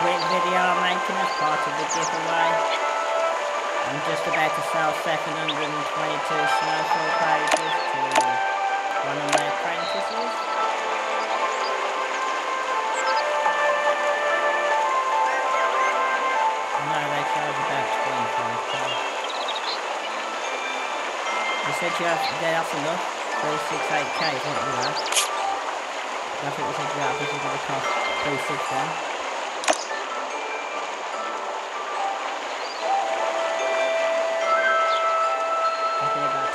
quick video I'm making as part of the giveaway. I'm just about to sell 722 snowfall pages to one of my apprentices. No, they charge about 25 so. You said you have, yeah, that's enough. 368k, isn't it? I think we said that this is going to cost 360.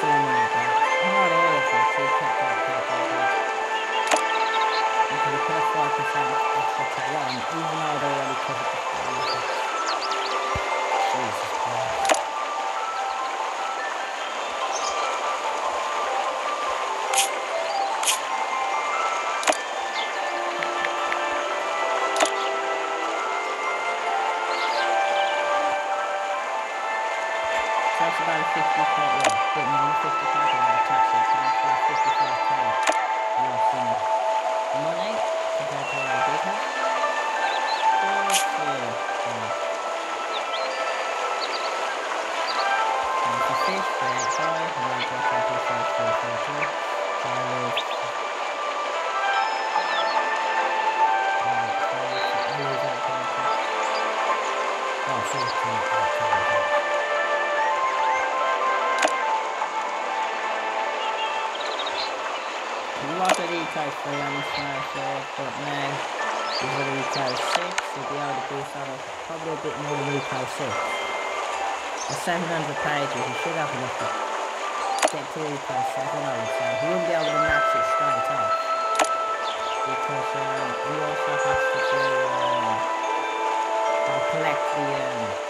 so America. Not all Because even that's about a 50 point, well, a more than 50 point on the tax, so it's about 55 pound worth of money compared to what I did have. But, yeah, yeah. And for fifth, very high, and then plus 25, 25, 25. Oh, 14, 14, 14. was a retry 3 on the smash there, but now he's a 6, he'll be able to boost out probably a bit more than retry 6. There's 700 pages, he should have enough to get to retry 7 on, so he wouldn't be able to match it straight off. Because um, he also has to do, um, collect the... Um,